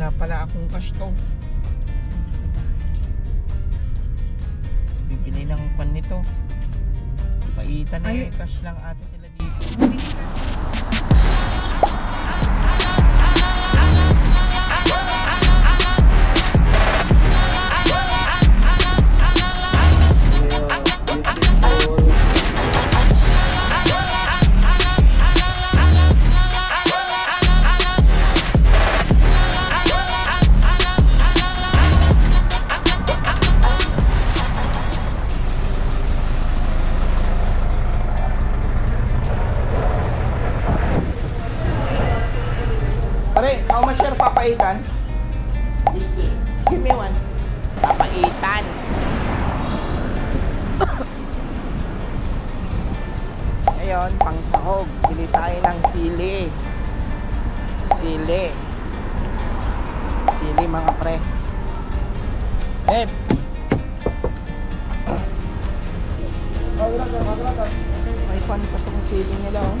wala pala akong cash to. Bibili ng pan nito. Paitan eh, Ay. cash lang ata sila dito. How much your papaitan? Give me one. Papaitan. Ngayon, pang sahog. Bili tayo ng sili. Sili. Sili mga pre. Eh. May pan pa sa sili nila oh.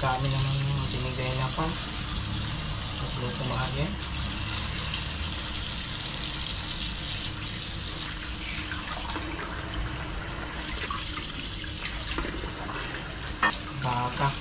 Kami naman yung binigay na pa. Magluto maagi. Baka.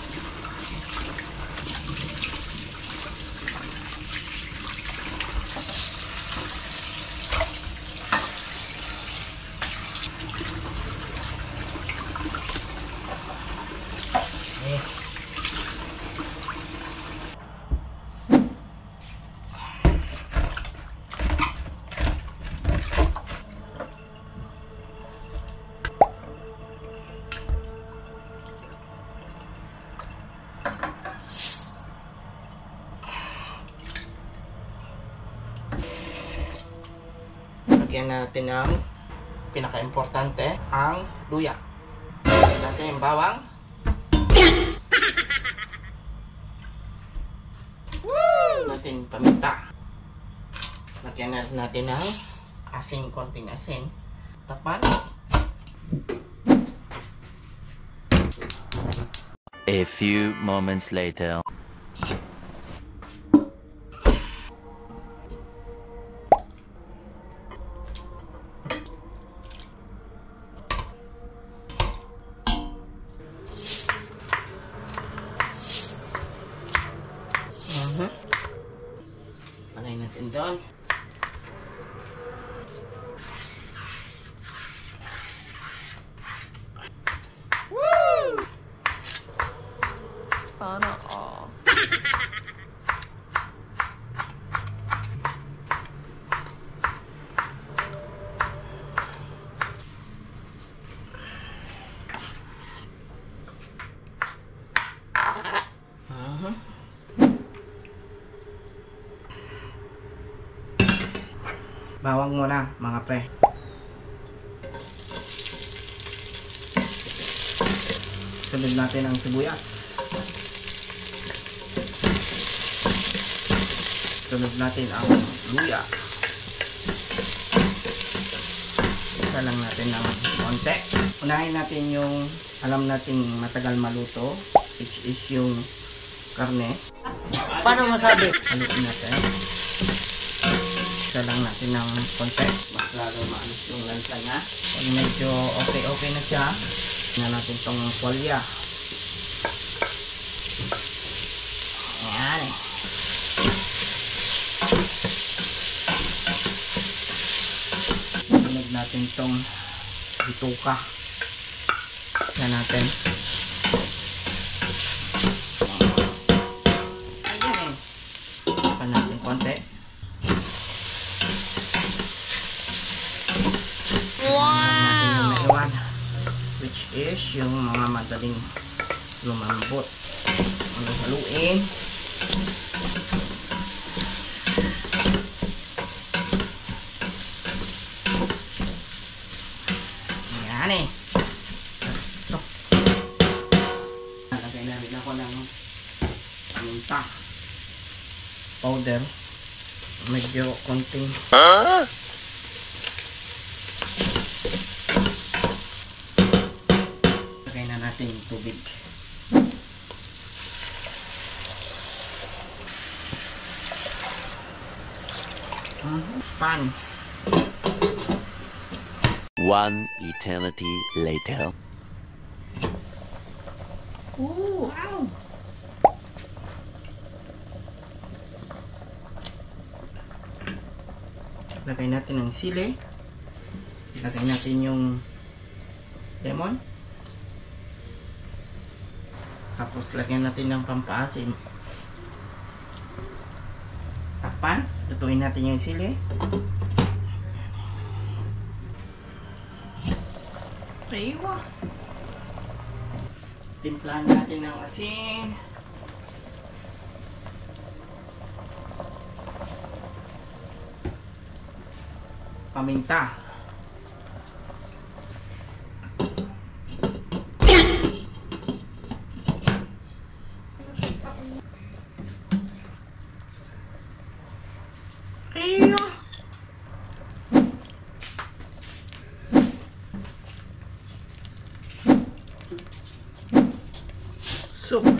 Lagyan natin ng pinaka-importante, ang luya. Lagyan natin yung bawang. Lagyan natin paminta. Lagyan na natin ng asin, konting asin. Tapan. A few moments later. Bawang muna, mga pre. Sunod natin ang sibuyas. Sunod natin ang luya. Isa lang natin ng konti. Unahin natin yung alam nating matagal maluto, which is yung karne. Paano masabi? Haluin natin mix na lang natin ng konti. Mas lalo maalis yung lansa niya. Pag medyo okay-okay na siya, na natin tong polya. Ayan. Tunog natin tong bituka. Ayan natin. Is yung mga madaling lumambot. Ano haluin. Yan eh. Ito. Nalagay na rin ako ng paminta. Powder. Medyo konting Lagay yung tubig. Pan. One eternity later. Ooh, wow! Lagay natin ng sili. Lagay natin yung lemon. Tapos lagyan natin ng pampaasim. Takpan. Lutuin natin yung sili. Aywa. Timplahan natin ng asin. Paminta. Aywa. Soup.